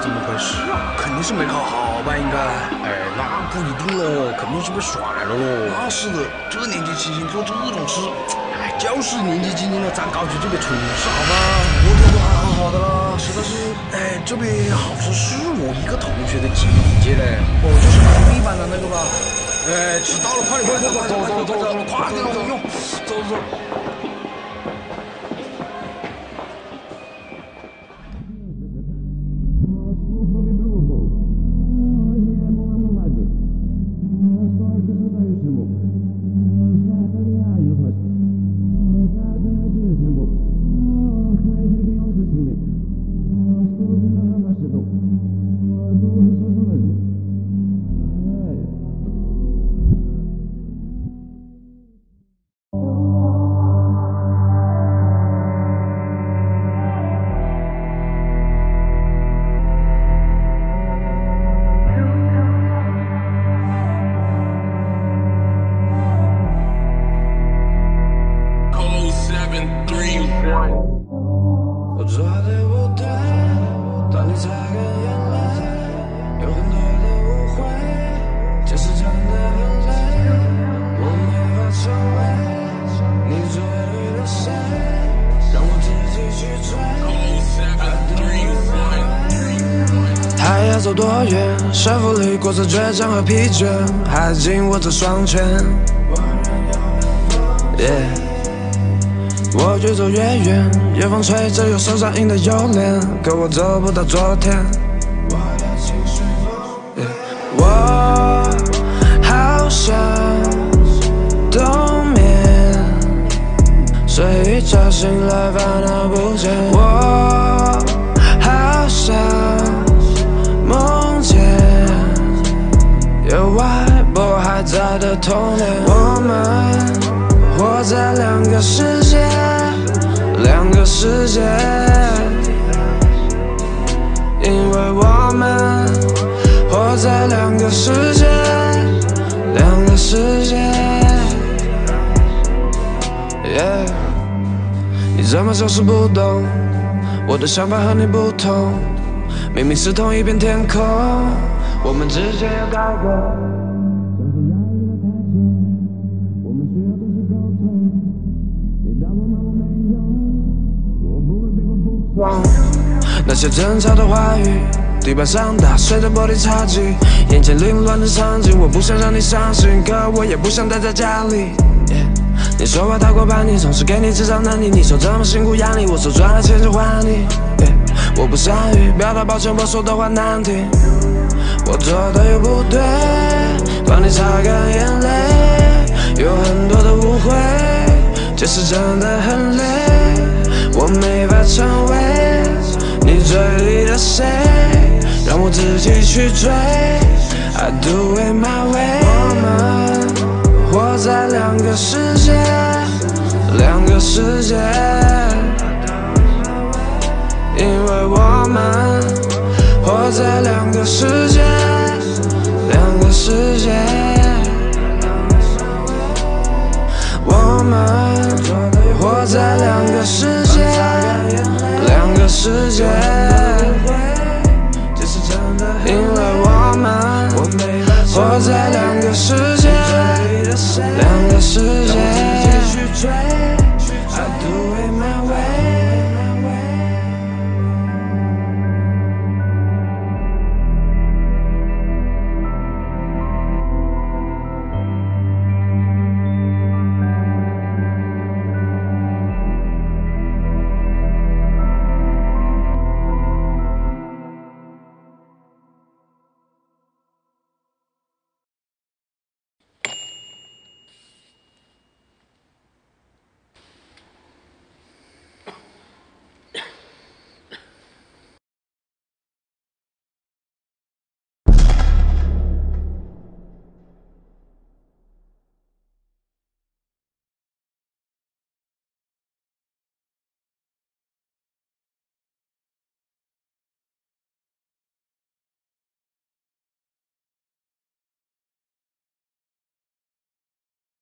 怎么回事啊？肯定是没考好吧？应该。哎，那不一定喽，肯定是被甩了喽。那是的，这年纪轻轻做这种事，哎，就是年纪轻轻的长高就被蠢死，好吧？我这都还好好的啦，实在是，哎，这边好像是我一个同学的姐姐嘞，哦，就是隔壁班的那个吧？哎，迟到了，快点，快点，快点，走走走走，快点，走用，走说的不对，帮你擦干眼泪，有很多的误会，其实真的很累，我没法成为你嘴里的谁，让我自己去追。还要走多远？胜负里裹着倔强和疲倦，还紧握着双拳。我越走越远，夜风吹着有手掌印的右脸，可我走不到昨天。我好想冬眠，睡一觉醒来烦恼不见。我好想梦见。有外婆还在的童年，世界，因为我们活在两个世界，两个世界。你怎么就是不懂？我的想法和你不同，明明是同一片天空。我们之间有代沟，那些争吵的话语，地板上打碎的玻璃茶几，眼前凌乱的场景，我不想让你伤心，可我也不想待在家里。你说话太过叛逆，总是给你制造难题。你说这么辛苦养你，我说赚了钱就还你。我不善于表达抱歉，我说的话难听。我做的又不对，帮你擦干眼泪，有很多的误会，解释真的很累，我没自己去追，I do it my way。我们活在两个世界，两个世界，因为我们。活在两个世界，两个世界。我们活在两个世界，两个世界。Do it.